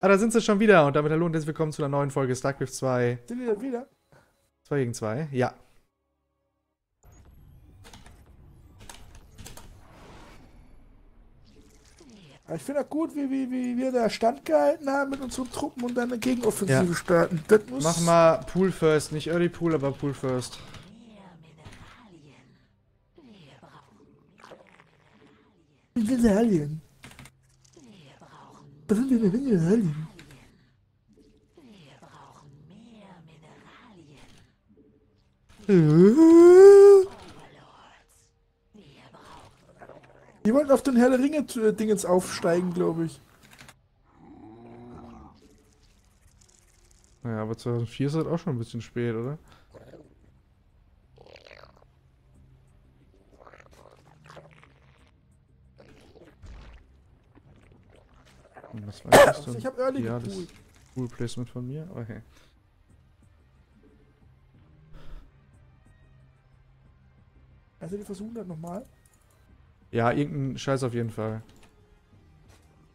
Ah, da sind sie schon wieder und damit hallo und herzlich willkommen zu einer neuen Folge StarCraft 2. Sind wir wieder? 2 gegen 2, ja. ich finde auch gut, wie, wie, wie wir da standgehalten haben mit unseren Truppen und dann eine Gegenoffensive Ja. starten. Das muss Mach mal Pool First, nicht Early Pool, aber Pool First. Mineralien. Was sind denn Mineralien? Die wollten auf den Herr der Ringe äh, aufsteigen, glaube ich. Naja, aber 2004 ist halt auch schon ein bisschen spät, oder? Und Was war das Also denn? ich habe Early Ja, das. Pool Placement von mir? Okay. Also die versuchen das nochmal. Ja, irgendein Scheiß auf jeden Fall.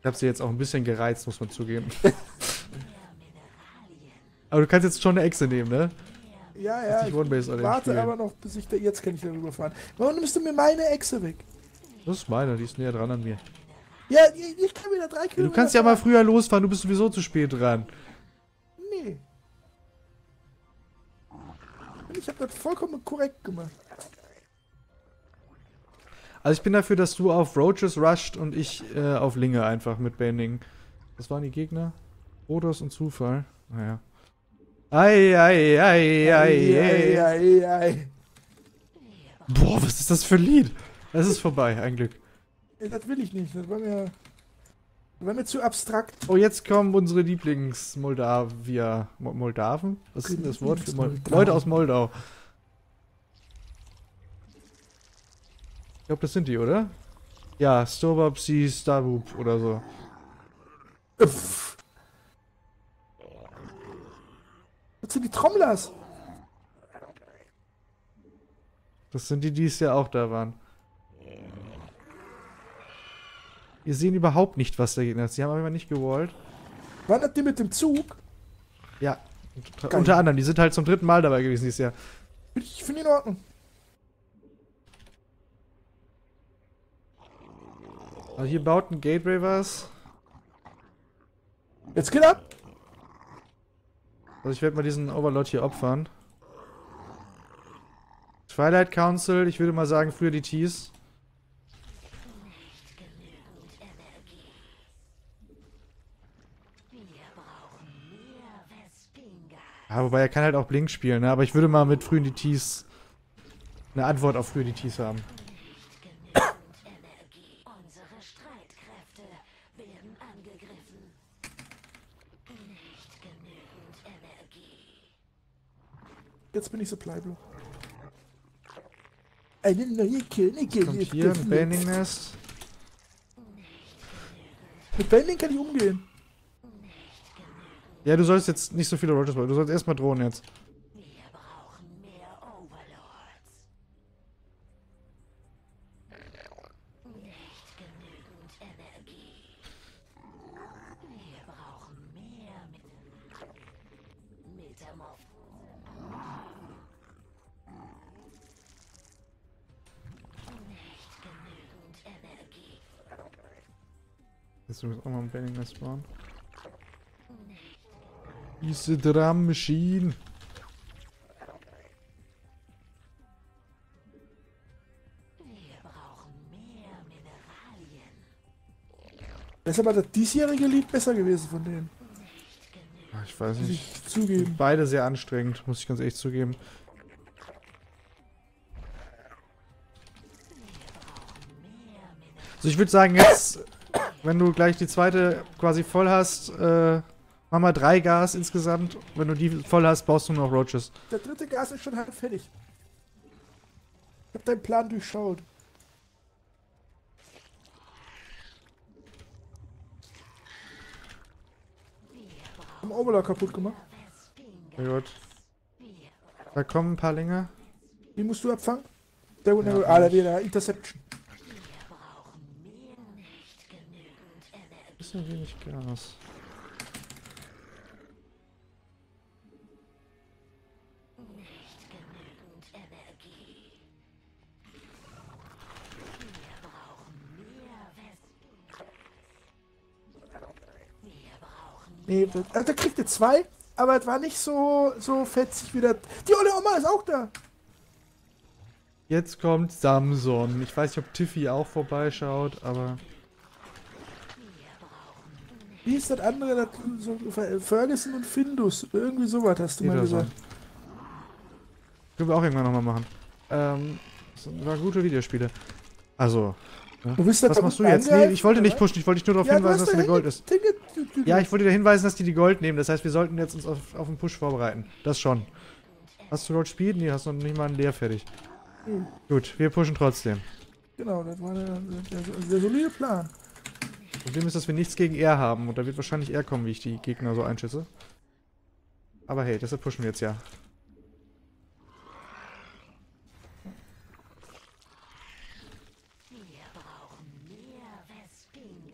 Ich hab sie jetzt auch ein bisschen gereizt, muss man zugeben. aber du kannst jetzt schon eine Echse nehmen, ne? Ja, ja. Nicht Ich warte aber noch, bis ich da. Jetzt kann ich darüber fahren. Warum nimmst du mir meine Echse weg? Das ist meine, die ist näher dran an mir. Ja, ich, ich kann wieder drei Ja, Kilometer. du kannst ja mal früher losfahren, du bist sowieso zu spät dran. Nee. Ich habe das vollkommen korrekt gemacht. Also ich bin dafür, dass du auf Roaches rusht und ich äh, auf Linge einfach mit Banding. Was waren die Gegner? Rodos und Zufall. Naja. Ei, ei, ei, ei, ei. ei, ei. Boah, was ist das für ein Lied? Es ist vorbei, ein Glück. Das will ich nicht. Das war mir, war mir zu abstrakt. Oh, jetzt kommen unsere Lieblings-Moldawier. Mo Moldawen? Was ist denn das Wort für Mol Lieblings-Moldawen. Leute aus Moldau? Ich glaube, das sind die, oder? Ja, Stobabsi Starbub oder so. Pff. Das sind die Trommlers. Das sind die, die es ja auch da waren. Wir sehen überhaupt nicht, was der Gegner ist. Sie haben aber nicht gewollt. Das die mit dem Zug? Ja. Geil. Unter anderem, die sind halt zum dritten Mal dabei gewesen dieses Jahr. Ich finde in Ordnung. Also hier baut ein Gateway was. Jetzt geht ab. Also ich werde mal diesen Overlord hier opfern. Twilight Council, ich würde mal sagen, früher die Tees. Ja, wobei er kann halt auch Blink spielen, ne? aber ich würde mal mit frühen DTs eine Antwort auf frühe DTs haben. Unsere Streitkräfte werden angegriffen. Nicht genügend Energie. Jetzt bin ich Supply-Block. Eine neue Königin Kommt hier ein geflogen. Banding Nest. Mit Banding kann ich umgehen. Ja, du sollst jetzt nicht so viele bauen. Du sollst erstmal drohen jetzt. Wir brauchen mehr Overlords. Nicht genügend Energie. Wir brauchen mehr mit Metamorph. Nicht genügend Energie. Jetzt müssen wir auch mal ein Banding Nest Diese Drum Machine. Wir brauchen mehr Mineralien. Das ist aber das diesjährige Lied besser gewesen von denen. Ah, Ich weiß nicht. ich zugeben. Beide sehr anstrengend, muss ich ganz ehrlich zugeben. Also ich würde sagen, jetzt, wenn du gleich die zweite quasi voll hast, äh, mach mal drei Gas insgesamt. Wenn du die voll hast, baust du nur noch Roaches. Der dritte Gas ist schon halb fertig. Ich hab deinen Plan durchschaut. Haben Overlord kaputt gemacht. Ja, gut. Da kommen ein paar länger. Die musst du abfangen. Der Ja, ja, ah, da wieder Interception. Bisschen wenig Gas. Nee, also der kriegte zwei, aber es war nicht so, so fetzig wie das. Die olle Oma ist auch da. Jetzt kommt Samson. Ich weiß nicht, ob Tiffy auch vorbeischaut, aber. Wie ist das andere? Das, so, Ferguson und Findus. Irgendwie sowas hast du mal Peterson. gesagt. Können wir auch irgendwann nochmal machen. Ähm, das waren gute Videospiele. Also, Du bist was machst du jetzt? Nee, ich wollte nicht pushen, ich wollte dich nur darauf hinweisen, dass der Gold ist. Ja, ich wollte dir hinweisen, dass die die Gold nehmen. Das heißt, wir sollten jetzt uns auf, auf den Push vorbereiten. Das schon. Hast du Gold Speed? Nee, hast noch nicht mal einen Leer fertig. Hm. Gut, wir pushen trotzdem. Genau, das war der, der, der solide Plan. Problem ist, dass wir nichts gegen R haben und da wird wahrscheinlich R kommen, wie ich die Gegner so einschätze. Aber hey, deshalb pushen wir jetzt ja. Wir brauchen mehr Wesping.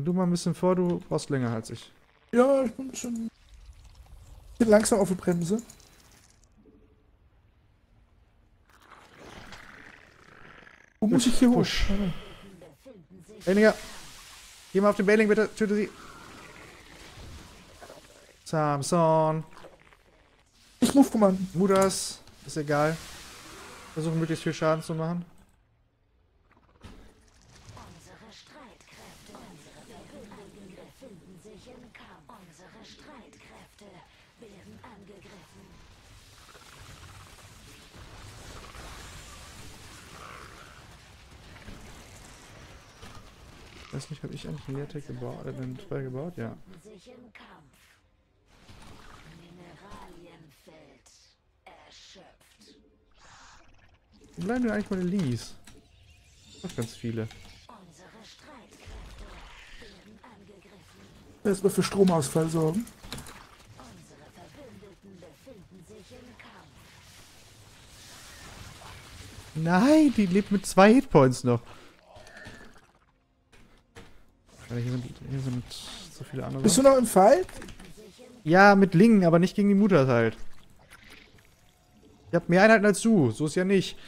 Wenn du mal ein bisschen vor, du brauchst länger als ich. Ja, ich bin ein bisschen, bisschen langsam auf die Bremse. Wo muss ich hier hoch? Weniger. Geh mal auf den Bailing, bitte. Töte sie. Samson. Ich move Command. Mudas. Ist egal. Versuchen möglichst viel Schaden zu machen. unsere Streitkräfte. Unsere Verbündeten im Kampf. Unsere Streitkräfte werden angegriffen. Ich weiß nicht, habe ich eigentlich einen Leertag gebaut, äh, den zwei gebaut? Ja. sich im Kampf. Mineralienfeld erschöpft. Bleiben denn eigentlich meine Lingis? Doch ganz viele. Unsere Streitkräfte werden angegriffen. Erstmal für Stromausfall sorgen. Nein, die lebt mit zwei Hitpoints noch. Hier sind, hier sind so viele andere. Bist du noch im Fight? Ja, mit Lingen, aber nicht gegen die Mutter halt. Ich hab mehr Einheiten als du, so ist ja nicht.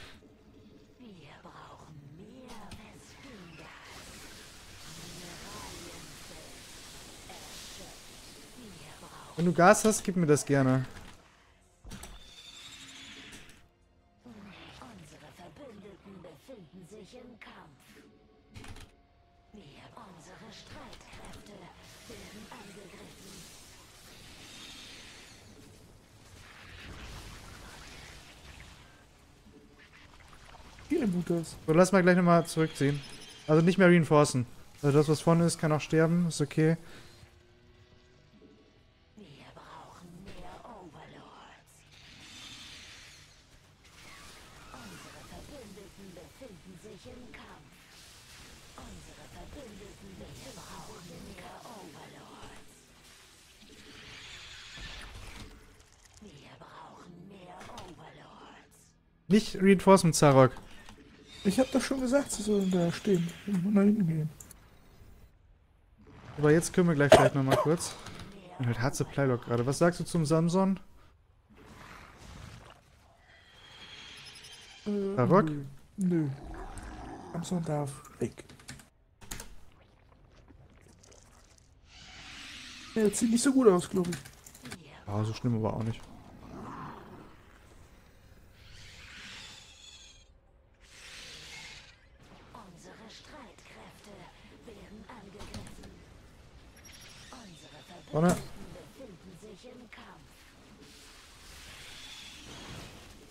Wenn du Gas hast, gib mir das gerne. unsere Verbündeten befinden sich im Kampf. Wir, unsere Streitkräfte werden angegriffen. Viele Mutas. So, lass mal gleich nochmal zurückziehen. Also nicht mehr reinforcen. Also das, was vorne ist, kann auch sterben, ist okay. Nicht reinforcen, Zarok. Ich hab doch schon gesagt, sie sollen da stehen. Muss nach hinten gehen. Aber jetzt können wir gleich vielleicht nochmal kurz. Und halt Hard Supply Lock gerade. Was sagst du zum Samson? Äh, Barock? Nö. nö. Samson darf weg. Das sieht nicht so gut aus, glaube ich. Ja, so schlimm aber auch nicht. Unsere Streitkräfte werden angegriffen. Unsere Vorne.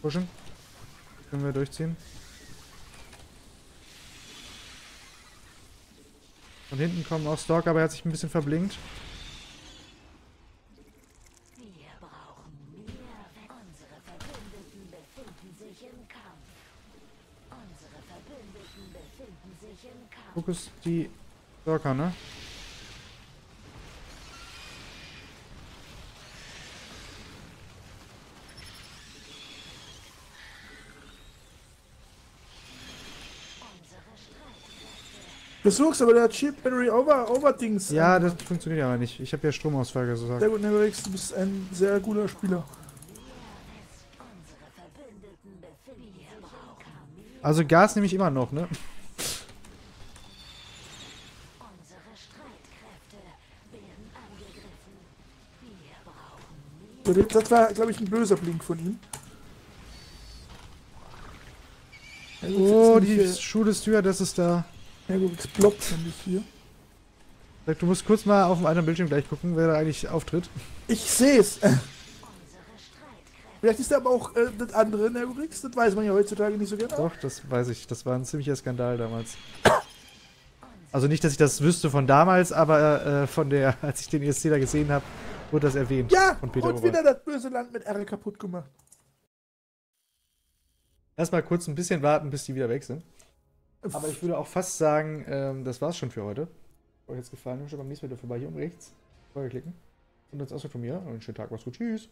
Pushen. Können wir durchziehen. Von hinten kommen auch Stalker, aber er hat sich ein bisschen verblinkt. Wir brauchen mehr. We- Versuch's, aber der hat Chip Battery over, over Dings. Ja, das funktioniert aber nicht. Ich habe ja Stromausfall gesagt. Sehr gut, Neverix, du bist ein sehr guter Spieler. Also Gas nehme ich immer noch, ne? Das war, glaube ich, ein böser Blink von ihm. Oh, die Schule ist höher, das ist da. Ja gut, es ploppt nämlich hier. Du musst kurz mal auf dem anderen Bildschirm gleich gucken, wer da eigentlich auftritt. Ich sehe es. Streitkräfte. Vielleicht ist da aber auch äh, das andere Nergorix. Das weiß man ja heutzutage nicht so genau. Doch, das weiß ich. Das war ein ziemlicher Skandal damals. Also nicht, dass ich das wüsste von damals, aber äh, von der, als ich den ESC da gesehen habe, wurde das erwähnt. Ja, und Ober. wieder das böse Land mit R kaputt gemacht. Erstmal kurz ein bisschen warten, bis die wieder weg sind. Aber ich würde auch fast sagen, ähm, das war's schon für heute. Euch jetzt gefallen, dann schaut beim nächsten Mal wieder vorbei hier um rechts. Folge klicken. Und das ist auch von mir. Und einen schönen Tag, macht's gut. Tschüss.